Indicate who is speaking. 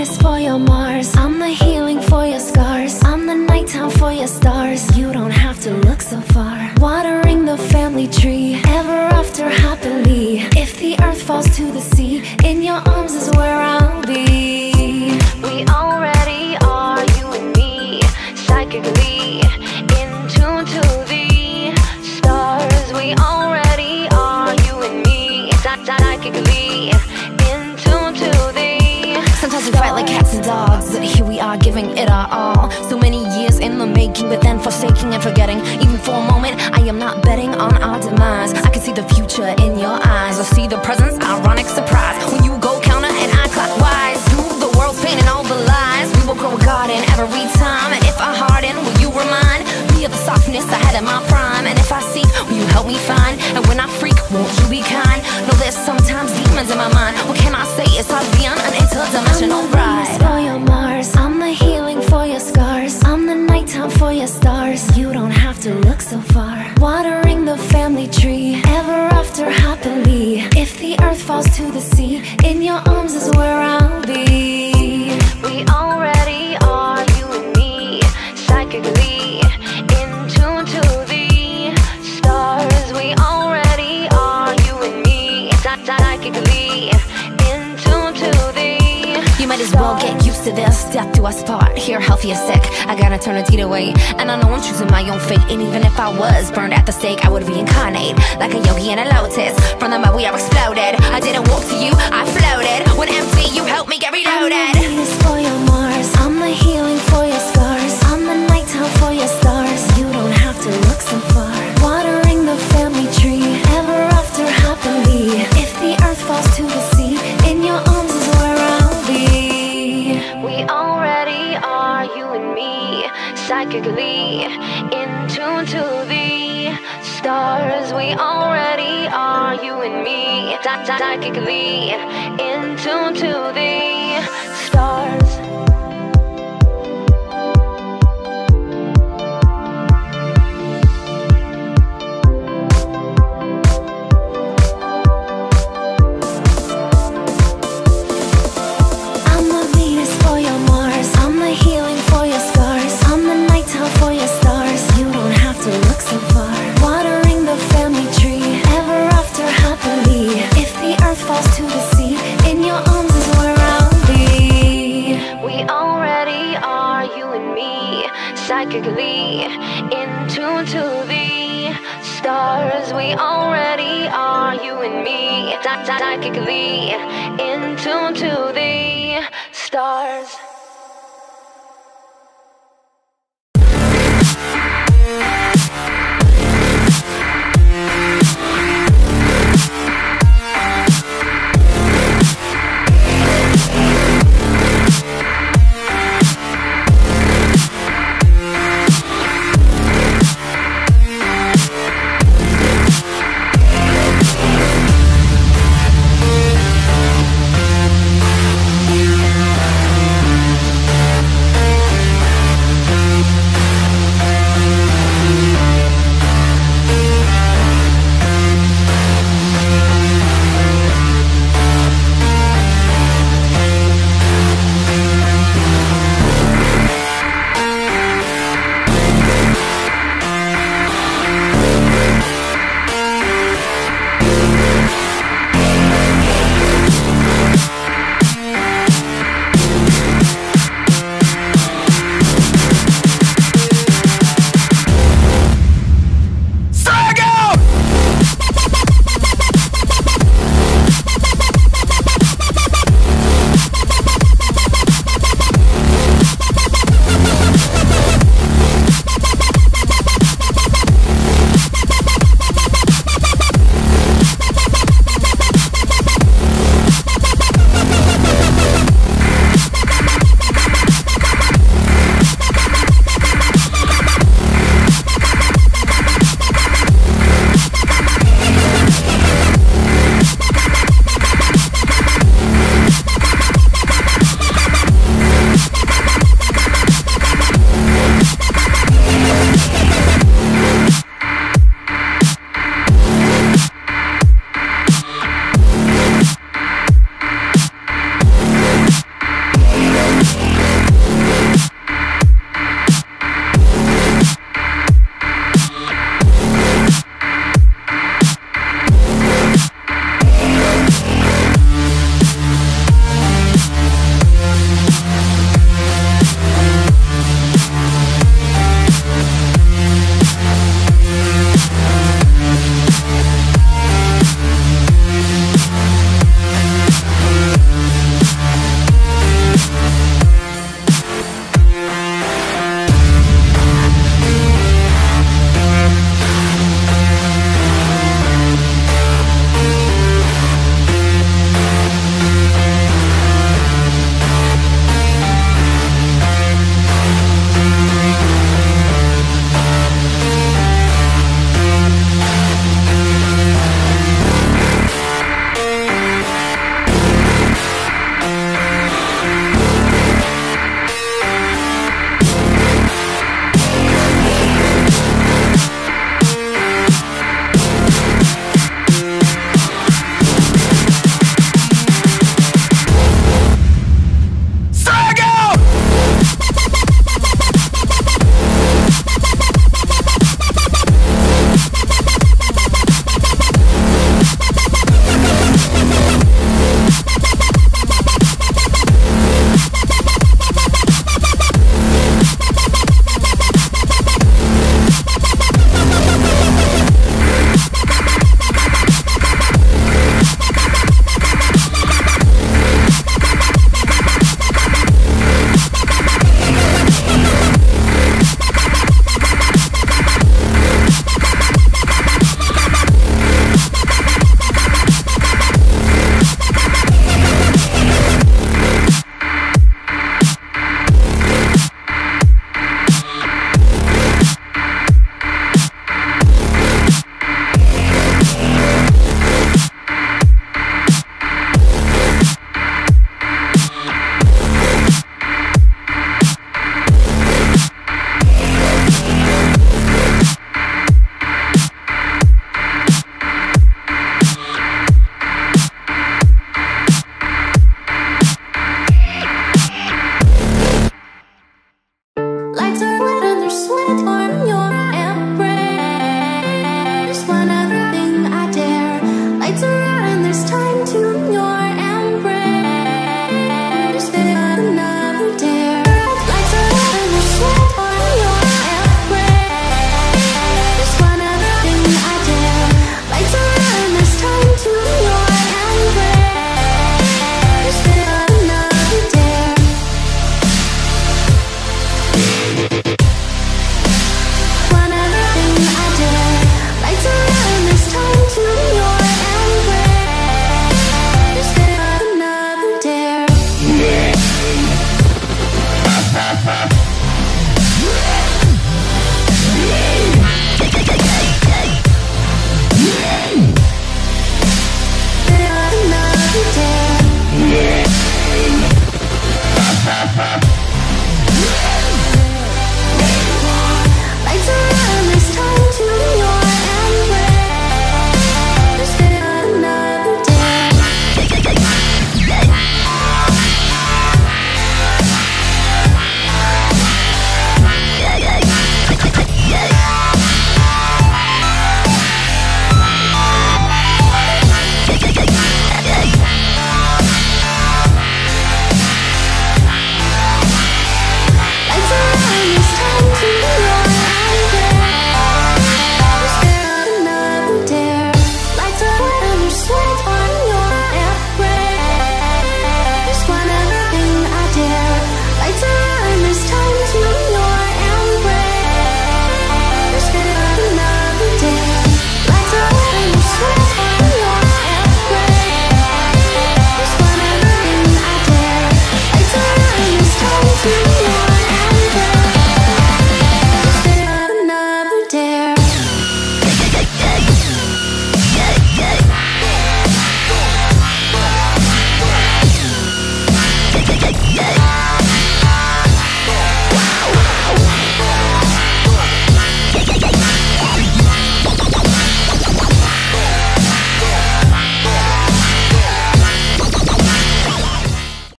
Speaker 1: Venus for your Mars. I'm the healing for your scars. I'm the nighttime for your stars. You don't have to look so far. Watering the
Speaker 2: family tree Ever after happily. If the earth falls to the sea In your arms is where I'll be. We all it all. So many years in the making, but then forsaking and forgetting. Even for a moment, I am not betting on our demise. I can see the future in your eyes. I see the presence, ironic surprise. When you go counter and I clockwise, through the world's pain and all the lies, we will grow a garden every time. And if I harden, will you remind me of the softness I had in my prime? And if I seek, will you help me find? And when I freak, won't you be kind? No, there's sometimes demons in my mind. What can I say? It's hard to be on an interdimensional
Speaker 3: I'm falls to the sea, in your arms is where I'll be.
Speaker 1: We already are, you and me, psychically in tune to the stars. We already are, you and me, psychically in tune to the.
Speaker 2: You might as well get used to this. Death to us part. Here, healthy or sick. I got eternity wait. And I know I'm choosing my own fate. And even if I was burned at the stake, I would reincarnate. Like a yogi in a lotus. From the mud we are exploded. I didn't walk to you, I floated. When empty, you helped me get reloaded.
Speaker 1: Psychically psychically in tune to the stars.